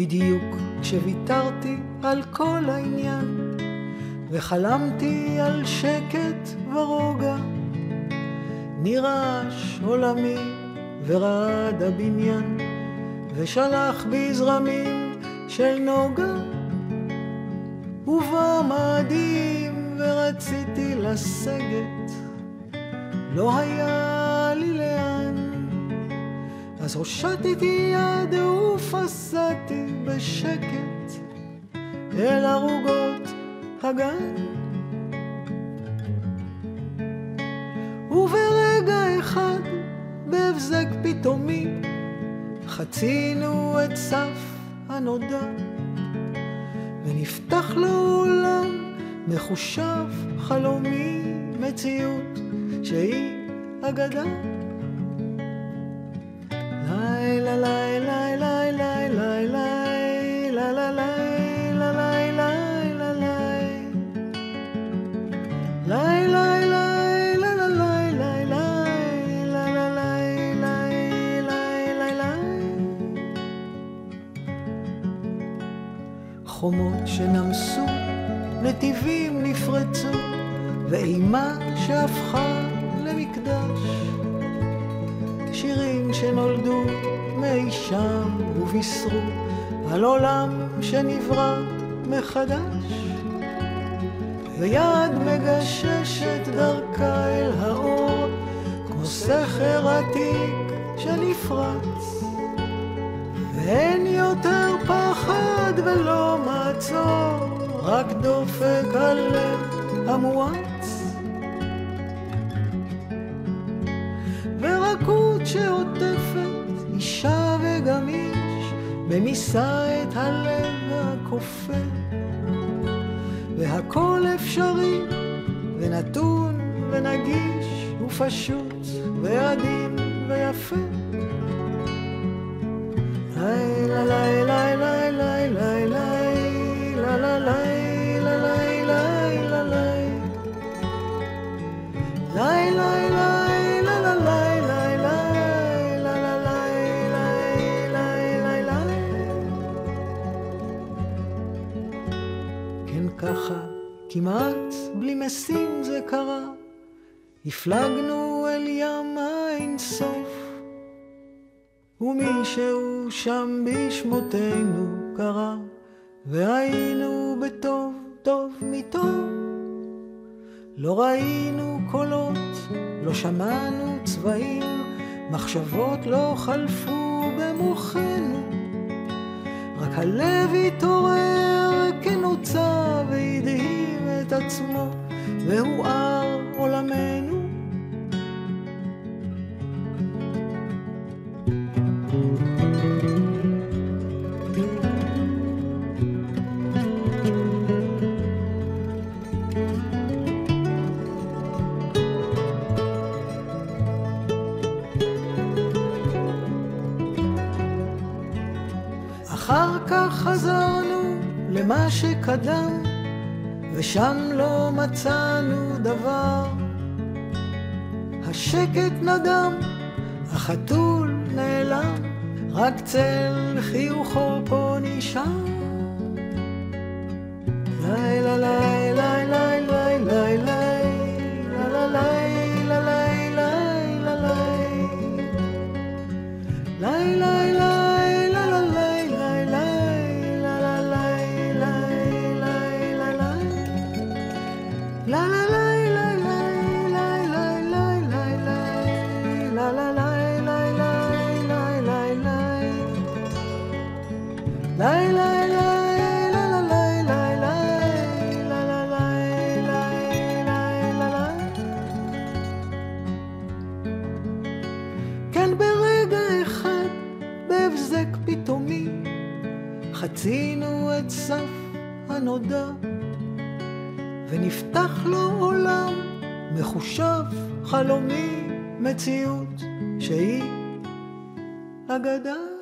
בדיוק כשוויתרתי על כל העניין, וחלמתי על שקט ורוגע, נרעש עולמי ורעד הבניין, ושלח בי זרמים של נוגה, ובא מאדים ורציתי לסגת, לא היה לי לאן. אז הושטתי יד ופסעתי בשקט אל ערוגות הגן. וברגע אחד, בהבזק פתאומי, חצינו את סף הנודע, ונפתח לעולם מחושב חלומי מציאות שהיא אגדה. חומות שנמסו, נתיבים נפרצו, ואימה שהפכה למקדש. שירים שנולדו מאי שם ובישרו על עולם שנברא מחדש. ויד מגששת דרכה אל האור, כמו סכר עתיק שנפרץ. ואין יותר פחד ולא מעצור, רק דופק הלב המואץ. ורקות שעוטפת אישה וגם איש, ממיסה את הלב הכופה. והכל אפשרי ונתון ונגיש ופשוט ועדין ויפה. כן כמעט בלי משים זה קרה, הפלגנו אל ים האינסוף. ומישהו שם בשמותינו קרא, והיינו בטוב טוב מטוב. לא ראינו קולות, לא שמענו צבעים, מחשבות לא חלפו במוחנו. רק הלב התעורר כנוצה והדהים את עצמו, והואר עולמנו. אחר כך חזרנו למה שקדם, ושם לא מצאנו דבר. השקט נדם, החתול נעלם, רק צל חיוכו פה נשאר. חצינו את סף הנודע, ונפתח לו עולם מחושב, חלומי, מציאות שהיא אגדה.